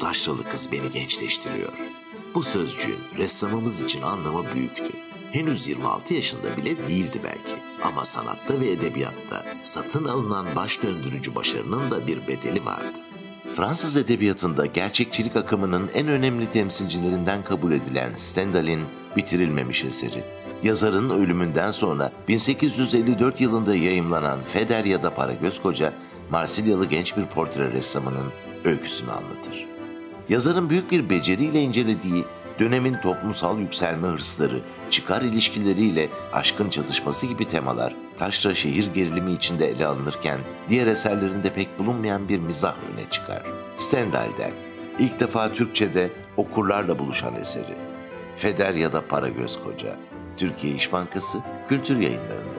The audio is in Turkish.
Taşralı kız beni gençleştiriyor. Bu sözcüğün ressamımız için anlamı büyüktü. Henüz 26 yaşında bile değildi belki. Ama sanatta ve edebiyatta satın alınan baş döndürücü başarının da bir bedeli vardı. Fransız edebiyatında gerçekçilik akımının en önemli temsilcilerinden kabul edilen Stendhal'in bitirilmemiş eseri. Yazarın ölümünden sonra 1854 yılında yayımlanan Feder ya da Para Göz Koca, Marsilyalı genç bir portre ressamının öyküsünü anlatır. Yazarın büyük bir beceriyle incelediği dönemin toplumsal yükselme hırsları, çıkar ilişkileriyle aşkın çatışması gibi temalar taşra şehir gerilimi içinde ele alınırken diğer eserlerinde pek bulunmayan bir mizah öne çıkar. Stendhal'den ilk defa Türkçe'de okurlarla buluşan eseri. Feder ya da Para Göz Koca. Türkiye İş Bankası Kültür Yayınları'nda.